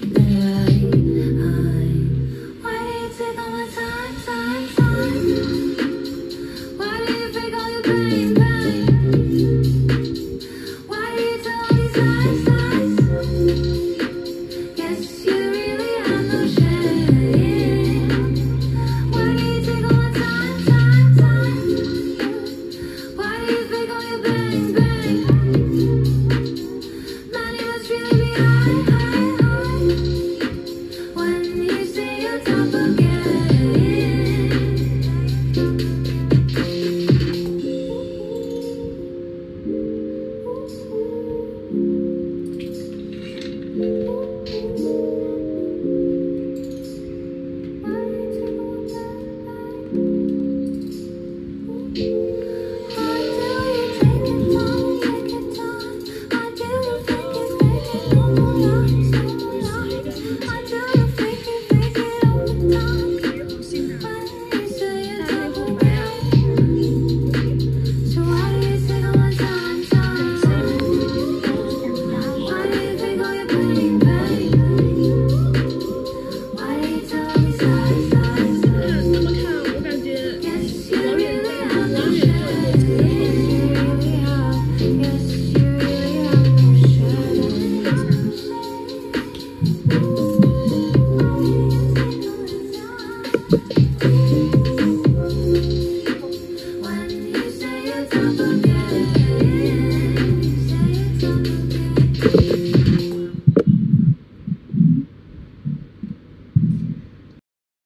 deep